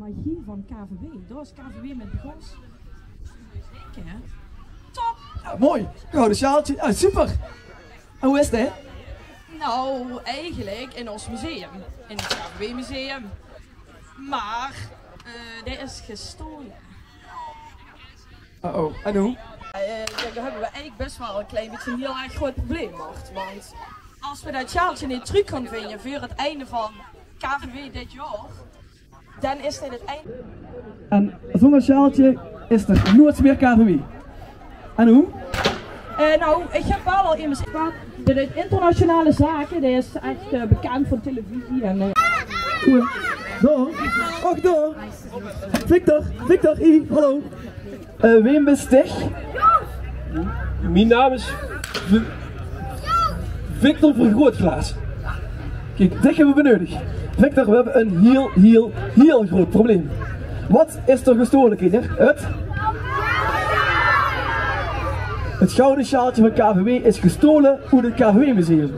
magie van KVW. Dat was KVW met. Zeker, hè? Top! Ja, mooi. Gouden sjaaltje. Ah, super. En hoe is het? Nou, eigenlijk in ons museum. In het KVW museum. Maar, dit is gestolen. Uh-oh. En hoe? Eh, ja, daar hebben we eigenlijk best wel een klein beetje een heel erg groot probleem, Mart. Want als we dat sjaaltje niet terug gaan vinden voor het einde van KVW dit jaar, dan is dit het einde. En zonder sjaaltje is er nooit meer KVW. En hoe? Eh, nou, ik heb wel al in mijn zin. Dit is internationale zaken, dit is echt eh, bekend voor televisie en... eh, Goed. Door. Och, door. Victor. Victor. I. Hallo. Uh, Wim Bestig. Mijn naam is V- Victor Vergrootglaas. Kijk, dit hebben we benodigd. Victor, we hebben een heel, heel, heel groot probleem. Wat is er gestolen, kinder? Het? Het gouden sjaaltje van KVW is gestolen uit het KVW-museum.